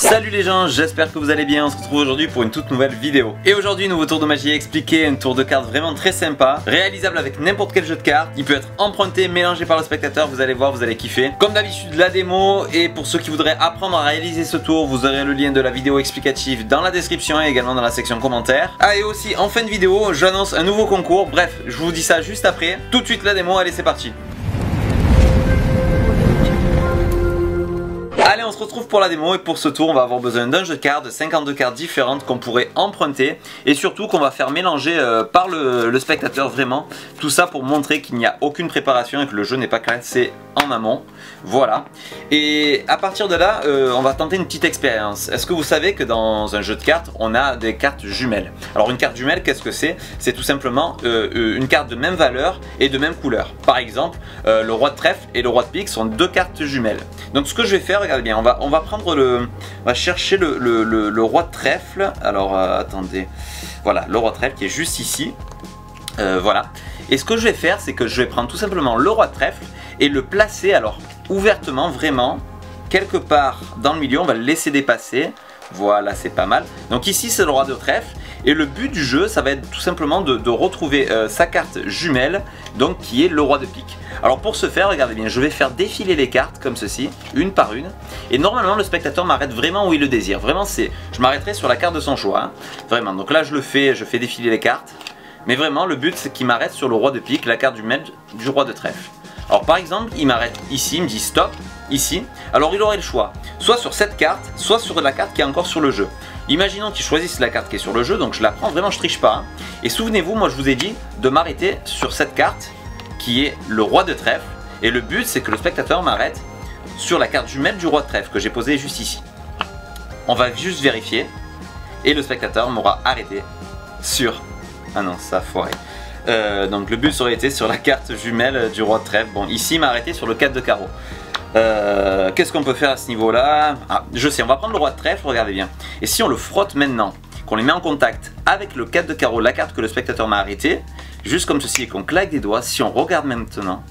Salut les gens, j'espère que vous allez bien, on se retrouve aujourd'hui pour une toute nouvelle vidéo. Et aujourd'hui, nouveau tour de magie expliqué, un tour de cartes vraiment très sympa, réalisable avec n'importe quel jeu de cartes, il peut être emprunté, mélangé par le spectateur, vous allez voir, vous allez kiffer. Comme d'habitude, la démo, et pour ceux qui voudraient apprendre à réaliser ce tour, vous aurez le lien de la vidéo explicative dans la description et également dans la section commentaires. Ah et aussi, en fin de vidéo, j'annonce un nouveau concours, bref, je vous dis ça juste après. Tout de suite la démo, allez c'est parti. Allez, on se retrouve pour la démo et pour ce tour, on va avoir besoin d'un jeu de cartes, de 52 cartes différentes qu'on pourrait emprunter et surtout qu'on va faire mélanger euh, par le, spectateur vraiment. Tout ça pour montrer qu'il n'y a aucune préparation et que le jeu n'est pas classé en amont. Voilà. Et à partir de là, euh, on va tenter une petite expérience. Est-ce que vous savez que dans un jeu de cartes, on a des cartes jumelles? Alors une carte jumelle, qu'est-ce que c'est? C'est tout simplement euh, une carte de même valeur et de même couleur. Par exemple, le roi de trèfle et le roi de pique sont deux cartes jumelles. Donc ce que je vais faire, regardez bien, on va, prendre le... Va chercher le, roi de trèfle. Alors, euh, attendez. Voilà, le roi de trèfle qui est juste ici. Euh, voilà. Et ce que je vais faire, c'est que je vais prendre tout simplement le roi de trèfle et le placer, alors, ouvertement, vraiment, quelque part dans le milieu. On va le laisser dépasser. Voilà, c'est pas mal. Donc ici, c'est le roi de trèfle. Et le but du jeu, ça va être tout simplement de, retrouver euh, sa carte jumelle, donc qui est le roi de pique. Alors pour ce faire, regardez bien, je vais faire défiler les cartes comme ceci, une par une. Et normalement, le spectateur m'arrête vraiment où il le désire. Vraiment, c'est, je m'arrêterai sur la carte de son choix. Hein. Vraiment, donc là, je le fais, je fais défiler les cartes. Mais vraiment, le but, c'est qu'il m'arrête sur le roi de pique, la carte du du roi de trèfle. Alors par exemple, il m'arrête ici, il me dit stop, ici. Alors il aurait le choix, soit sur cette carte, soit sur la carte qui est encore sur le jeu. Imaginons qu'il choisisse la carte qui est sur le jeu, donc je la prends, vraiment je triche pas. Hein. Et souvenez-vous, moi je vous ai dit de m'arrêter sur cette carte qui est le roi de trèfle. Et le but c'est que le spectateur m'arrête sur la carte jumelle du roi de trèfle que j'ai posée juste ici. On va juste vérifier et le spectateur m'aura arrêté sur... Ah non, ça foiré. Euh, donc le but aurait été sur la carte jumelle du roi de trèfle. Bon, ici il m'a arrêté sur le 4 de carreau. Euh, qu'est-ce qu'on peut faire à ce niveau-là ah, Je sais, on va prendre le roi de trèfle, regardez bien. Et si on le frotte maintenant, qu'on les met en contact avec le 4 de carreau, la carte que le spectateur m'a arrêté, juste comme ceci, et qu'on claque des doigts, si on regarde maintenant,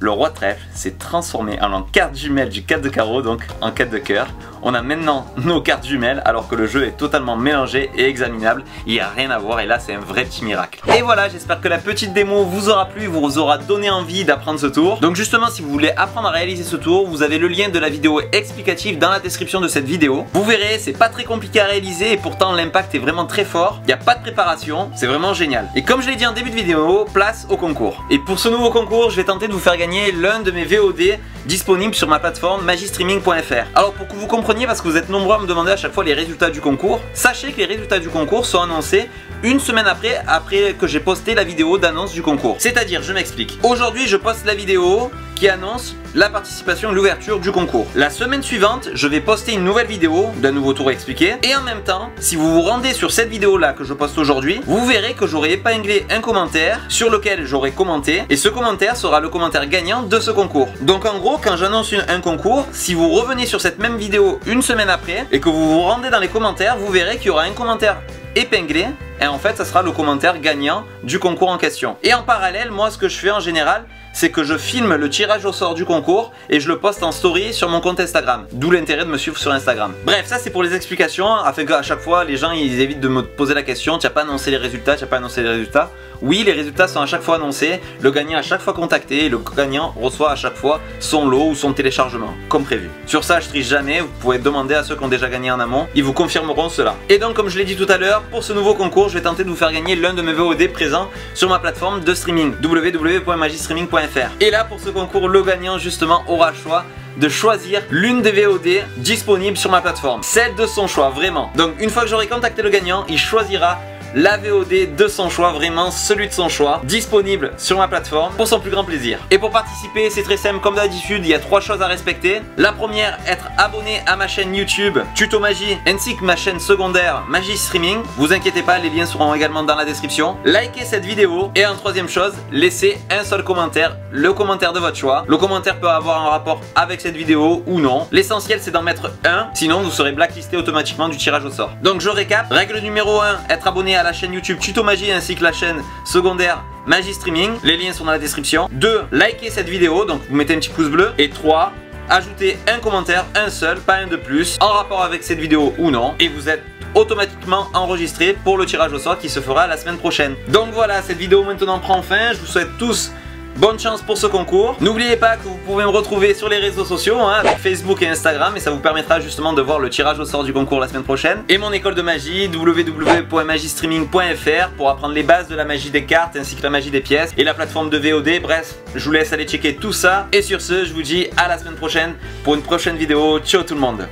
le roi de trèfle s'est transformé en carte jumelle du 4 de carreau, donc en 4 de cœur. On a maintenant nos cartes jumelles alors que le jeu est totalement mélangé et examinable. Il n'y a rien à voir et là c'est un vrai petit miracle. Et voilà, j'espère que la petite démo vous aura plu, vous aura donné envie d'apprendre ce tour. Donc justement, si vous voulez apprendre à réaliser ce tour, vous avez le lien de la vidéo explicative dans la description de cette vidéo. Vous verrez, c'est pas très compliqué à réaliser et pourtant l'impact est vraiment très fort. Il n'y a pas de préparation, c'est vraiment génial. Et comme je l'ai dit en début de vidéo, place au concours. Et pour ce nouveau concours, je vais tenter de vous faire gagner l'un de mes VOD disponibles sur ma plateforme magistreaming.fr. Alors pour que vous compreniez parce que vous êtes nombreux à me demander à chaque fois les résultats du concours. Sachez que les résultats du concours sont annoncés une semaine après, après que j'ai posté la vidéo d'annonce du concours. C'est-à-dire, je m'explique. Aujourd'hui, je poste la vidéo qui annonce la participation et l'ouverture du concours. La semaine suivante, je vais poster une nouvelle vidéo d'un nouveau tour expliqué. Et en même temps, si vous vous rendez sur cette vidéo là que je poste aujourd'hui, vous verrez que j'aurai épinglé un commentaire sur lequel j'aurai commenté. Et ce commentaire sera le commentaire gagnant de ce concours. Donc en gros, quand j'annonce un concours, si vous revenez sur cette même vidéo une semaine après et que vous vous rendez dans les commentaires, vous verrez qu'il y aura un commentaire épinglé et en fait ça sera le commentaire gagnant du concours en question. Et en parallèle, moi ce que je fais en général, c'est que je filme le tirage au sort du concours et je le poste en story sur mon compte Instagram. D'où l'intérêt de me suivre sur Instagram. Bref, ça c'est pour les explications, afin qu'à chaque fois les gens ils évitent de me poser la question, tu n'as pas annoncé les résultats, tu n'as pas annoncé les résultats. Oui, les résultats sont à chaque fois annoncés, le gagnant à chaque fois contacté le gagnant reçoit à chaque fois son lot ou son téléchargement, comme prévu. Sur ça, je triche jamais, vous pouvez demander à ceux qui ont déjà gagné en amont, ils vous confirmeront cela. Et donc, comme je l'ai dit tout à l'heure, pour ce nouveau concours, je vais tenter de vous faire gagner l'un de mes VOD présents sur ma plateforme de streaming, www.magistreaming.fr. Et là, pour ce concours, le gagnant justement aura le choix de choisir l'une des VOD disponibles sur ma plateforme. Celle de son choix, vraiment. Donc une fois que j'aurai contacté le gagnant, il choisira la VOD de son choix, vraiment celui de son choix, disponible sur ma plateforme pour son plus grand plaisir. Et pour participer, c'est très simple comme d'habitude, il y a trois choses à respecter. La première, être abonné à ma chaîne YouTube Tuto Magie ainsi que ma chaîne secondaire Magie Streaming. Vous inquiétez pas, les liens seront également dans la description. Likez cette vidéo et en troisième chose, laissez un seul commentaire, le commentaire de votre choix. Le commentaire peut avoir un rapport avec cette vidéo ou non. L'essentiel c'est d'en mettre un, sinon vous serez blacklisté automatiquement du tirage au sort. Donc je récap, règle numéro 1, être abonné à la chaîne YouTube Tuto Magie ainsi que la chaîne secondaire Magie Streaming. Les liens sont dans la description. 2. Likez cette vidéo, donc vous mettez un petit pouce bleu. Et 3 ajouter un commentaire, un seul, pas un de plus, en rapport avec cette vidéo ou non, et vous êtes automatiquement enregistré pour le tirage au sort qui se fera la semaine prochaine. Donc voilà, cette vidéo maintenant prend fin. Je vous souhaite tous Bonne chance pour ce concours. N'oubliez pas que vous pouvez me retrouver sur les réseaux sociaux, hein, Facebook et Instagram, et ça vous permettra justement de voir le tirage au sort du concours la semaine prochaine. Et mon école de magie, www.magistreaming.fr pour apprendre les bases de la magie des cartes ainsi que la magie des pièces et la plateforme de VOD. Bref, je vous laisse aller checker tout ça. Et sur ce, je vous dis à la semaine prochaine pour une prochaine vidéo. Ciao tout le monde